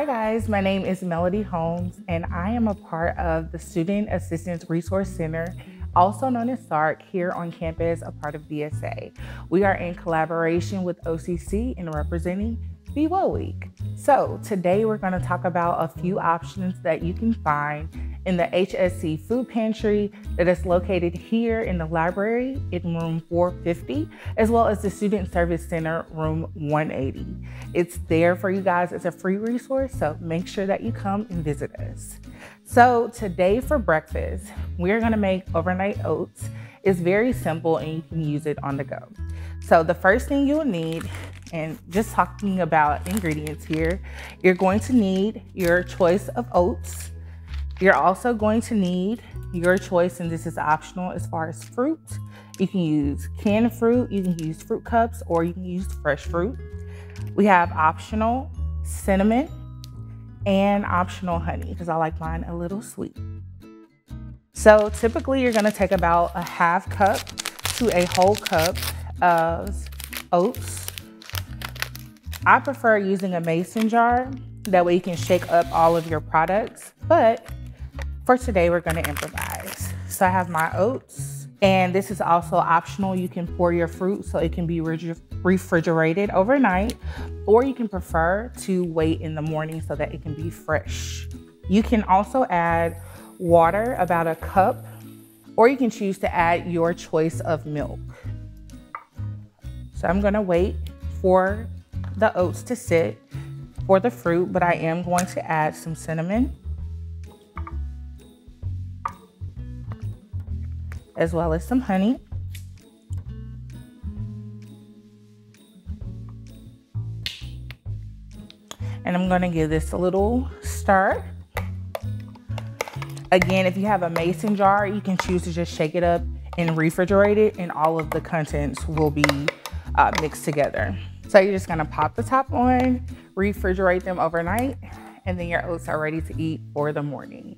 Hi guys, my name is Melody Holmes and I am a part of the Student Assistance Resource Center, also known as SARC, here on campus, a part of DSA. We are in collaboration with OCC in representing Well Week. So today we're gonna talk about a few options that you can find in the HSC food pantry that is located here in the library in room 450, as well as the Student Service Center room 180. It's there for you guys as a free resource, so make sure that you come and visit us. So today for breakfast, we're gonna make overnight oats. It's very simple and you can use it on the go. So the first thing you'll need and just talking about ingredients here, you're going to need your choice of oats, you're also going to need your choice, and this is optional as far as fruit. You can use canned fruit, you can use fruit cups, or you can use fresh fruit. We have optional cinnamon and optional honey because I like mine a little sweet. So typically you're gonna take about a half cup to a whole cup of oats. I prefer using a mason jar. That way you can shake up all of your products, but for today, we're gonna improvise. So I have my oats, and this is also optional. You can pour your fruit so it can be refrigerated overnight, or you can prefer to wait in the morning so that it can be fresh. You can also add water, about a cup, or you can choose to add your choice of milk. So I'm gonna wait for the oats to sit for the fruit, but I am going to add some cinnamon as well as some honey. And I'm gonna give this a little stir. Again, if you have a mason jar, you can choose to just shake it up and refrigerate it and all of the contents will be uh, mixed together. So you're just gonna pop the top on, refrigerate them overnight, and then your oats are ready to eat for the morning.